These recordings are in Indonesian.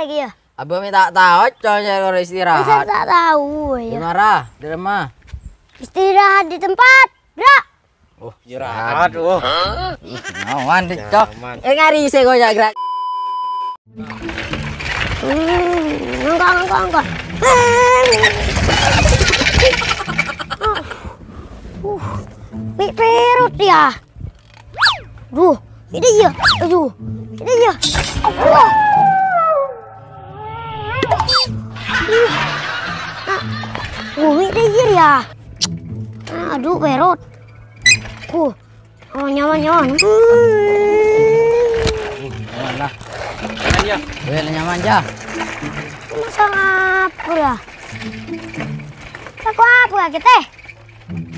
lagi ya? Abang minta tahu coy kalau istirahat. tak tahu Di ya. mana? Di rumah. Istirahat di tempat. Gerak. Oh, Istirahat, oh. Nawan di cok. Eh ngari saya kok ya gerak. Hmm, angkat, angkat, angkat. Uh, mie perut ya. Duh, ini ya. Aduh, ini ya. Wah. Ya. Aduh, perut. Uh, oh nyaman nyaman. Nyaman lah. Ya. Weh nyaman aja. Masang apa ya? Lagu apa kage teh?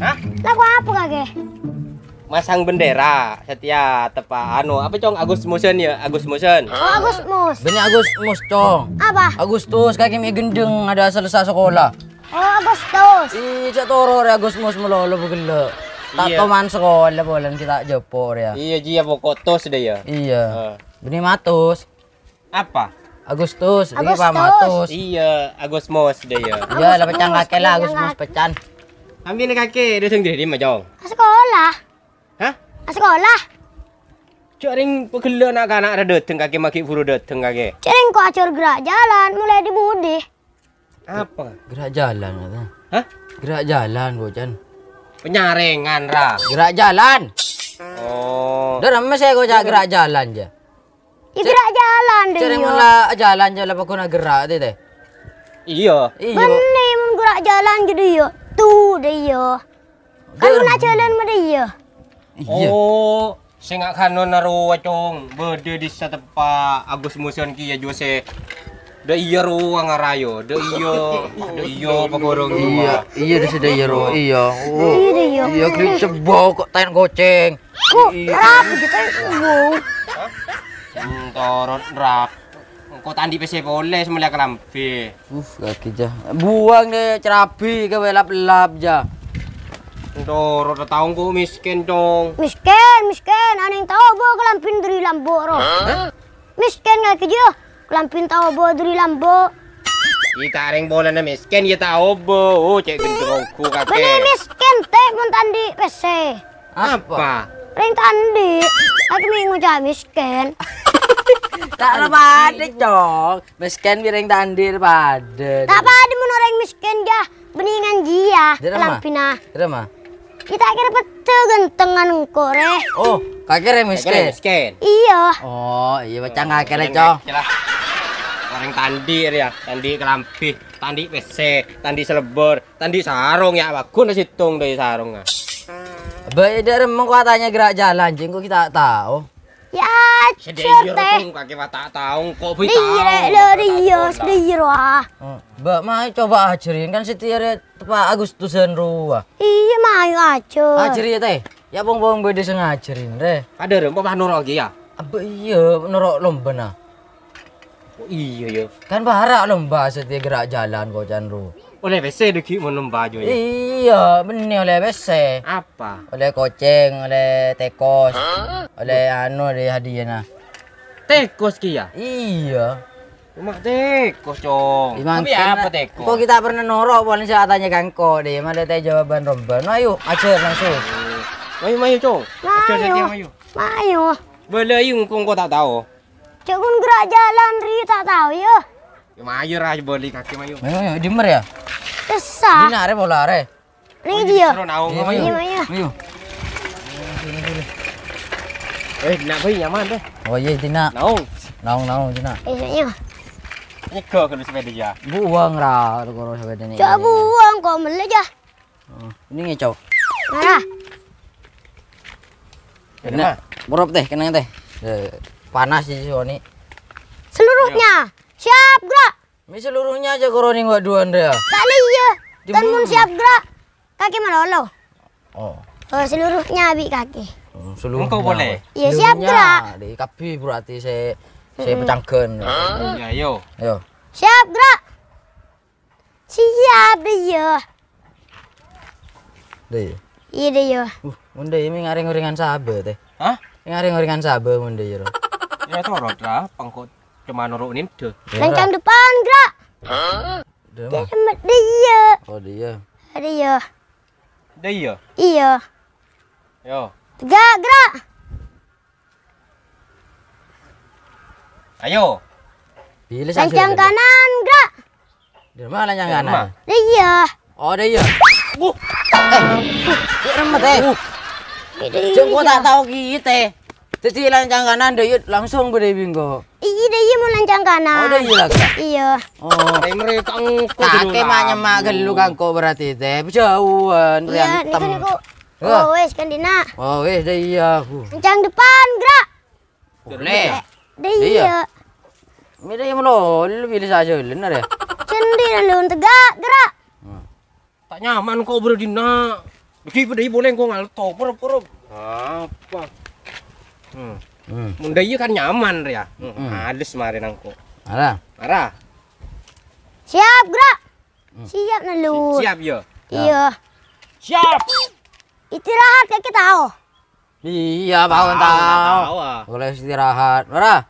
Hah? Lagu apa kage? Masang bendera setia tepa anu apa cong Agus Motion ya Agus Motion Oh Agus Mus. Bini Agustus cong. Apa? Agustus kaki mi gendeng ada selesai sekolah. Oh Agustus. Iya toro re Agustus melolo begele. Tak Iya. toman sekolah boleh kita jepor ya. iya ji ya pokok tos deh ya Iya. Eh, Bini Matus. apa Agustus, ini Agustus. Pak Matus. iya Agus Mos deh ya Iya, lah Agustus, kakek lah, iya, Agustus pecan. ambil ni kakek dia sendiri di majong A sekolah. hah sekolah. cok ring pegela nak anak ada dateng kakek maki furu dateng kakek Cering kok acur gerak jalan mulai di budi. Apa Gerak jalan kata. hah Gerak jalan, bocan. penyaringan ra Gerak jalan. oh Dah ramai saya kau cak gerak jalan je. Ya gerak jalan deh Cari mula jalan je lah nak gerak tu teh. iya Iya. Benih mun gerak jalan jadi yo. Tu deh yo. Kamu nak jalan mana yo? Iya. Oh, saya nggak kanon naruh wacong berde di setepa Agus Musion ki ya Jose. Da iya ruang ngarayo, da iya, da iya pagorong Iya, iya dah sudah iya ro. Iya. Oh. Iya yo. Iya klik cebok kok tayan goceng. Kok rapi kita wow. Hmm, torot rap. Kau tandi PC boleh semulia kelampi. Uf, kaki jah. Buang deh cerapi ke lap-lap jah. Torot da tahu kau miskin dong. Miskin, miskin. Aning tahu bo kelampin dari lambo ro. Miskin nggak kerja. Kelampin tahu bo dari lambo. Kita ring bola na miskin, ya tahu bo. Oh, cek gendongku kakek. miskin teh mun tandi PC. Apa? Ring tandi. Aku minggu jah miskin. Tak ada pada cok. Mesken biring tandir pada. Tak apa di mun orang miskin jah. Beningan jia. Kelampina. Kira mah? Kita kira pete gentengan engko re. Oh, kakek Kakek misken. miskin. Iya. Oh, iya bacang kakek le Orang tandi ya, tandi kelampi, tandi PC, tandi selebor, tandi sarung ya, bagus nasi situng dari sarung ah. Baik dari emang katanya gerak jalan, jeng kok kita tak tahu. Ya, Sedih teh. tong kaki mata tahu, kok bi Dia tahu. lo dia sedih ah. Oh, Mbak coba ajarin kan setiap tepat Agustusan ruah. Iya mayu aja. Ajarin ya teh. Ya bong bong beda sengajarin deh. Ada rem apa nurul lagi ya? Apa iya norok lomba nah. Oh, iya ya. Kan barak lomba setiap gerak jalan kau ru. Oleh PC deki mau baju ya. Iya, benih oleh bese. Apa? Oleh koceng, oleh tekos, oleh anu deh hadiah nah. Tekos ki ya? Iya. Cuma tekos cong. Imang Tapi apa tekos? Kok kita pernah norok boleh saya tanya kan kok deh, mana teh jawaban lomba. Nah, ayo ajar langsung. Mayu mayu cong. Dia mayu. Mayu. Boleh yung kung kau tak tahu. Cakun gerak jalan ri tak tahu ya. Ya mayu rah boleh kaki mayu. Ayo, ayo, dimer ya. Kesah. Dina are bola are. Ri dia. Seru naung Iya, mayu. Iya mayu. Ayo. Eh, nak beri nyaman deh. Oh iya Dina. Naung. Naung naung Dina. Eh iya. Nyeka kalau sepeda ya. Buang ra kalau sampai ini. Cak buang kok mele jah. Oh, Ini ngecok. Nah, Kena. Borop teh, kena teh. Panas di sini. seluruhnya siap gerak. Mi seluruhnya aja koroni gua duan deh. Kali iya. Dan mun siap gerak. Kaki melolo. Oh. Oh, seluruhnya abi kaki. hmm, Seluruhnya. Engkau boleh? Iya, siap gerak. Di kapi berarti saya saya pecangkeun. Ya, yo. Ayo. Siap gerak. Siap deh ya. Deh. Iya deh ya. Uh, munde ini ngaring-ngaringan sabe teh. Hah? Ngaring-ngaringan sabe munde ya. Ya torot lah, pangkot. cuma nuruk nim tuh. Lancang depan gerak. Dia Dia mah. sama dia. Oh dia. Ya. Dah iya. Iya. Yo. Tegak gerak. Ayo. Pilih Lancang kanan gerak. Dia mah lancang Dia kanan. Dia. Oh dia. Uh. Eh, dia remet eh. Cuk gua tak tahu kita. Jadi lancang kanan dia langsung gede bingo. Iya dia mau lancang kanan. Oh dia lah. Kak. Iya. Oh. Kayak mereka engko Kakek maknya mak gelu kangko berarti teh. Jauhan Iya, riantem. niku niku. Oh, wes kan dina. Oh weh dia iya. Huh. Lancang depan gerak. Boleh. Dia. Iya. Mira yang lo, lu pilih saja lu ya. Cendi lu tegak gerak. Tak nyaman kau berdina. Jadi pada boleh kau ngalto perut. Apa? Hmm. Hmm. Munda iya kan nyaman ya. Hmm. Hmm. Halus kemarin aku. Ada. Siap gerak. Siap nah lu. Siap ya. Iya. Siap. Istirahat ya kita tahu. Iya, bangun tahu. ah. Boleh istirahat. Mara.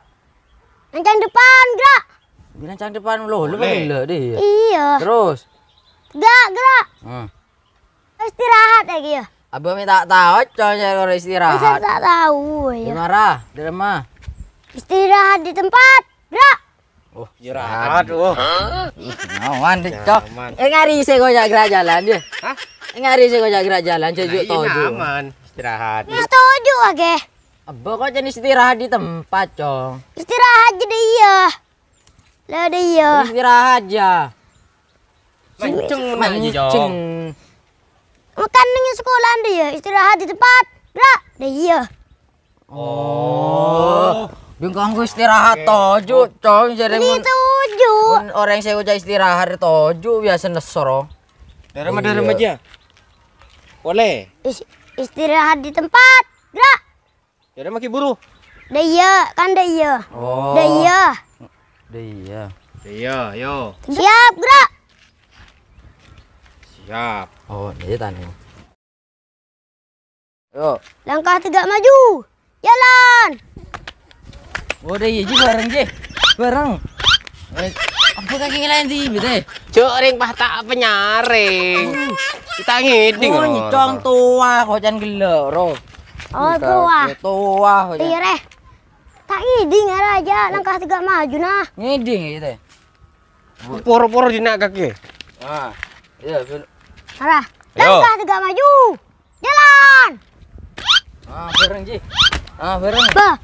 Lancang depan gerak. Bilang cang depan lo, lu Boleh. boleh dia. Iya. Terus. Tegak gerak. Hmm. Istirahat lagi ya. Abang minta tahu coy kalau Saya istirahat. tak tahu ya. marah, di rumah. Istirahat di tempat. Gerak. Oh, Istirahat. Oh. Nawan dicok. Nyaman. Eh ngari saya gojak gerak jalan dia. Hah? Eh ngari saya gojak gerak jalan Nah, cejuk iya tojo. nyaman. Istirahat. Setuju lagi. Abang kok jadi istirahat di tempat, cong. Istirahat jadi iya. Lah ada iya. Istirahat aja. Mancung aja Mancing. Makan dengan sekolah dia. Istirahat di tempat. Gerak. Dah iya. Oh. Bingkang gue istirahat tojo, cong. Jadi Ini mun, setuju. mun orang yang saya gojak istirahat tojo biasa nesoro. Dari mana dari aja. Boleh. Is- istirahat di tempat. Gerak. Jadi maki buru. Dah iya. Kan dah iya. Oh. Dah iya. Iya. Iya, yo. Siap. Gerak. Siap. Oh, dia tanya. Yo. Langkah tegak maju. Jalan. Oh, deh, iya, Ji, bareng, Ji. Bareng. Eh, Apa kaki ngelain di ibu teh? Cuk ring pah tak penyaring. Kita ngiding. Oh, nyicong tua, kocan gelo, ro. Oh, tua. Tua, kocan. Iya reh. Tak ngiding aja. Langkah tegak maju nah. Ngiding gitu. Poro-poro di nak kaki. Ah, iya, Arah. Ayo. Langkah tegak maju. Jalan. Ah, bareng, Ji. Ah, bareng. Bah,